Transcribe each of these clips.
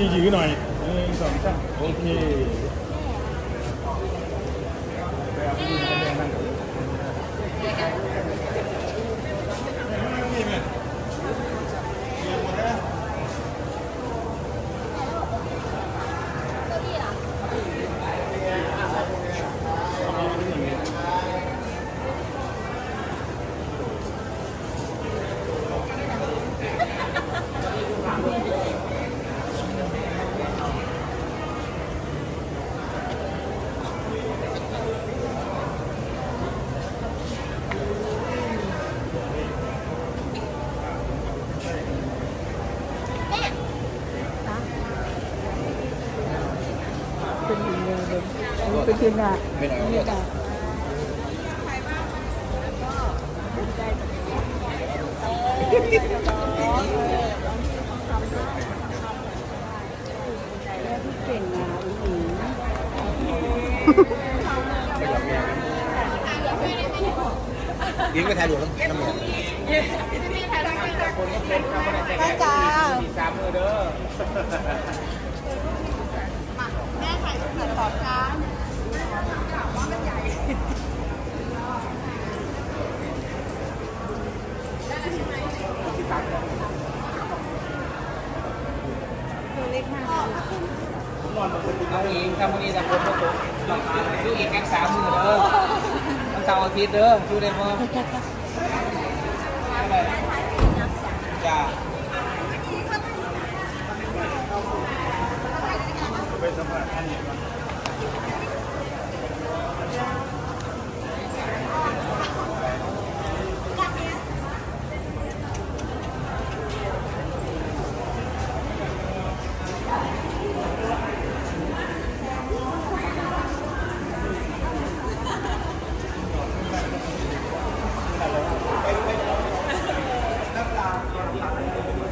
ยิ้มยืดๆหน่อยหนึ่งสองสามโอเคไปเอาไปดูแม่นั่งก่อนนี่แม่เรียนหมดแล้ว เป็นอย่างเดียวเลย อันนี้เป็นทีมงานไม่หน่อยนี่ค่ะแล้วที่เก่งอะอุ้งอิงยิ้มไปถ่ายรูปแล้วน้ำมันแม่จ้าสามมือเด้อแม่ถ่ายรูปหน่อยตอบจ้าตัว เล็กมากเอาอีกทำนี้สักคนก็ตกดูอีกแค่สามมือเด้อวันเสาร์อาทิตย์เด้อดูได้บ่จ้าไปสัมผัสอันนี้ก่อน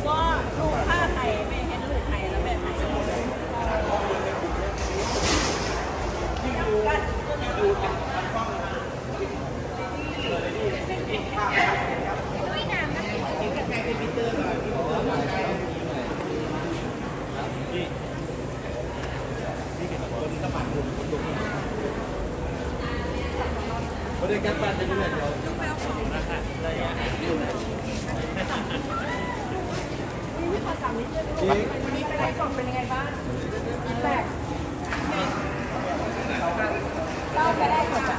ก็ลูกผ้าไทยแม่เห็นลูกไทยแล้วแม่ไทย ไม่ได้กันปั้นไปเรื่อยๆเดี๋ยววันนี้ไปไลฟ์สดเป็นยังไงบ้างแปลกเล่าไปได้หมดอะ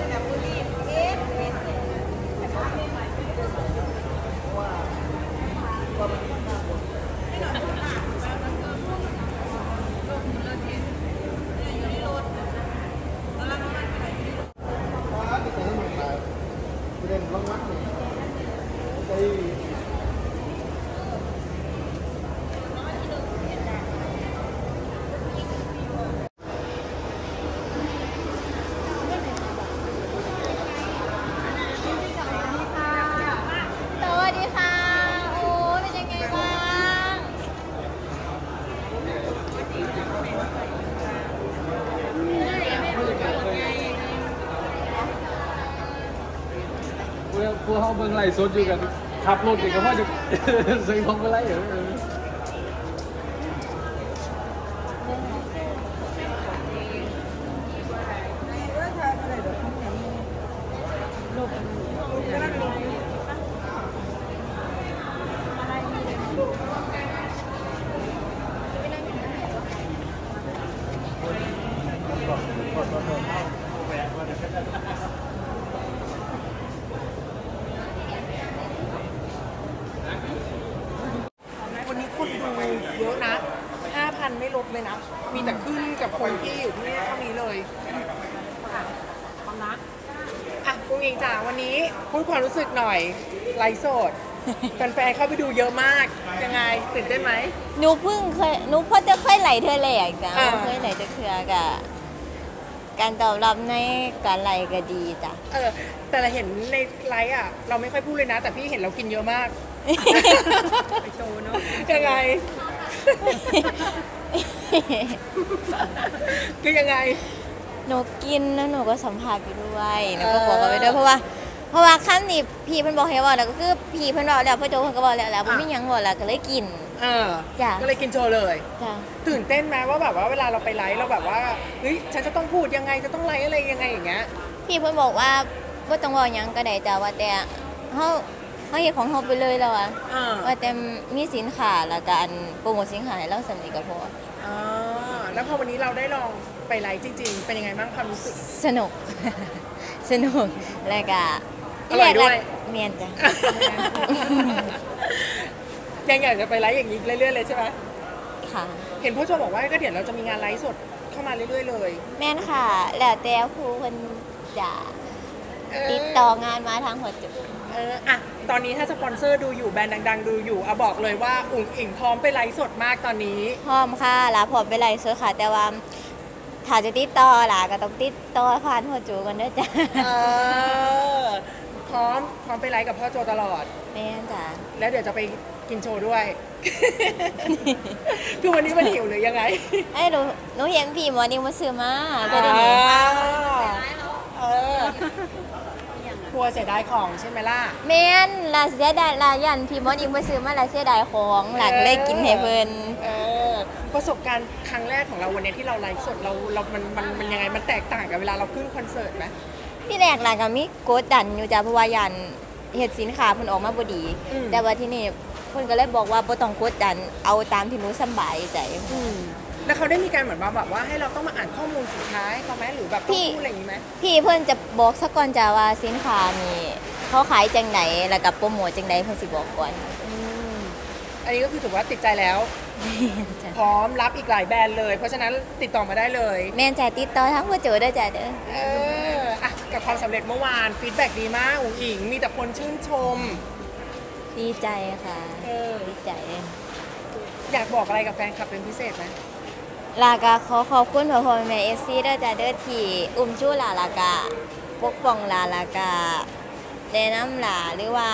สวัสดีค่ะ โอ้ยเป็นยังไงบ้าง พวกเขาเบิ่งไล่สดอยู่กันขับรถอีกก็พอจะซื้อของไปไล่เหรอแวะ วันนี้คนดูเยอะนะ 5,000ไม่ลดเลยนะ มีแต่ขึ้นกับคนที่อยู่ที่เท่านี้เลยค่ะพร้อมนะอะคุณอิงจ๋าวันนี้พูดความรู้สึกหน่อยไลฟ์สดแฟนๆเข้าไปดูเยอะมาก ยังไงตื่นเต้นไหมหนูเพิ่งเคยหนูพอจะเคยไหลเธอแหลกจ้ะอ่าบ่เคยไหลจะเถื่อกะการตอบรับในการไหลก็ดีจ้ะเออ แต่เราเห็นในไลฟ์อะ เราไม่ค่อยพูดเลยนะ แต่พี่เห็นเรากินเยอะมากไปโชว์เนาะยังไง คือยังไง หนูกินแล้วหนูก็สัมผัสไปด้วยหนูก็บอกกันไปด้วยเพราะว่า เพราะว่าขั้นนี้พี่เพิ่นบอกให้บอกแล้วก็คือพี่เพิ่นบอกแล้วพ่อโจเพิ่นก็บอกแล้วแล้วบ่มีหยังบอกแล้วก็เลยกิน เออจ้ะ ก็เลยกินโชว์เลย จ้ะ ตื่นเต้นไหมว่าแบบว่าเวลาเราไปไลฟ์เราแบบว่าเฮ้ยฉันจะต้องพูดยังไงจะต้องไลฟ์อะไรยังไงอย่างเงี้ย พี่เพิ่นบอกว่าบ่ต้องบอกหยังก็ได้จ้ะว่าแต่เฮา เฮาเฮ็ดของเฮาไปเลยแล้วอะอ่าว่าแต่มีสินค้าแล้วก็อันโปรโมทสินค้าให้เราสำนีก็พออ่าแล้วพอวันนี้เราได้ลองไปไลฟ์จริง ๆ เป็นยังไงบ้างความรู้สึก สนุก สนุกแล้วก็อร่อยด้วย เมียนจ้ะ ยังอยากจะไปไลฟ์อย่างนี้เรื่อยๆเลยใช่ไหมค่ะ เห็นพ่อโจบอกว่าก็เดี๋ยวเราจะมีงานไลฟ์สดเข้ามาเรื่อยๆเลย แม่นค่ะ แล้วแต่ครูเพิ่นจะเออ ติดต่องานมาทางหัวจูเอออะตอนนี้ถ้าสปอนเซอร์ดูอยู่แบรนด์ดัง ๆ ดูอยู่เอาบอกเลยว่าอุ๋งอิ๋งพร้อมไปไลฟ์สดมากตอนนี้พร้อมค่ะหลาพร้อมไปไลฟ์สดค่ะ แต่ว่าถ้าจะติดต่อล่ะก็ต้องติดต่อผ่านหัวจูกันเด้อจ้ะเออพร้อมพร้อมไปไลฟ์กับพ่อโจตลอด แม่นจ้ะแล้วเดี๋ยวจะไปกินโชว์ด้วย คือวันนี้มันหิวหรือยังไง ไอ้ยหนูหนูเห็นพี่หมอนี่มาซื้อมาก็ได้อ่านี่เออ กลัวเสียดายของใช่ไหมล่ะ แม่นลาเสียดายลายันพี่หมอนี่มาซื้อมาลาเสียดายของหลักเลยกินให้เพิ่นเออประสบการณ์ครั้งแรกของเราวันนี้ที่เราไลฟ์สดเราเรามันมันมันยังไงมันแตกต่างกับเวลาเราขึ้นคอนเสิร์ตไหมที่แรกล่ะก็มีกดดันอยู่จ้ะเพราะว่ายันเฮ็ดสินค้าเพิ่นออกมาบ่ดีแต่ว่าที่นี่เพิ่นก็เลยบอกว่าบ่ต้องกดดันเอาตามที่หนูสำบายใจ แล้วเขาได้มีการเหมือนมาแบบว่าให้เราต้องมาอ่านข้อมูลสินค้าให้เขาไหมหรือแบบต้องพี่พูดอะไรอย่างนี้ไหมพี่เพิ่นจะบอกซะก่อนจ้ะว่าสินค้านี่เขาขายจังไหนแล้วก็โปรโมทจังไดเพิ่นสิบอกก่อนอืมอันนี้ก็คือถือว่าติดใจแล้ว พร้อมรับอีกหลายแบรนด์เลย เพราะฉะนั้นติดต่อมาได้เลยแม่นจ้ะติดต่อทั้งผู้โจเด้อจ้ะเด้อเอออะกับความสำเร็จเมื่อวาน feedback ดีมากอุ๋งอิ๋งมีแต่คนชื่นชม ดีใจค่ะเออดีใจ อยากบอกอะไรกับแฟนคลับเป็นพิเศษไหม ลากาขอขอบคุณพ่อพ่อแม่ FC เด้อจ้ะเด้อที่อุ้มชูหลาลากาปกป้องหลาลากาแนะนำหลาหรือว่า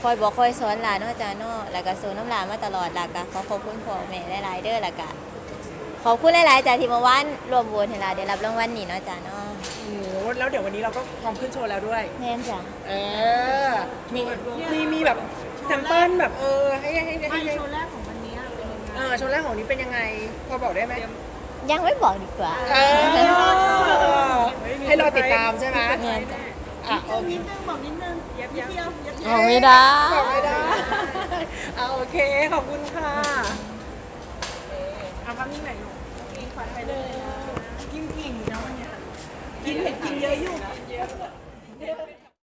คอยบอกคอยสอนหลาเนาะจ้ะเนาะแล้วก็สอนน้ำหลามาตลอดลากาขอขอบคุณพ่อแม่หลายๆเด้อลากาขอบคุณหลายๆจ้ะที่เมื่อวานร่วมโหวตให้หลาได้รับรางวัลนี้เนาะจ้ะเนาะโอ้โหแล้วเดี๋ยววันนี้เราก็พร้อมขึ้นโชว์แล้วด้วยแม่นจ้ะเออมีมีมีแบบ sample แบบเออให้ให้ให้ไม่ให้โชว์แรกของ ออโชว์แรกของนี้เป็นยังไง พอบอกได้ไหมยังไม่บอกดีกว่าเออให้รอติดตามใช่ไหมแม่นจ้ะอะโอเคนิดนึงบอกนิดนึงแย็บนิดเดียวแย็บนิดบเดียวบอกไม่ได้บอกไม่ได้เอาโอเค ขอบคุณค่ะเอาภาพนิ่งไหนอยลูกกินขวัญไปเลยกินกิ่งนะวันเนี้ยกินเผ็ดกินเยอะอยู่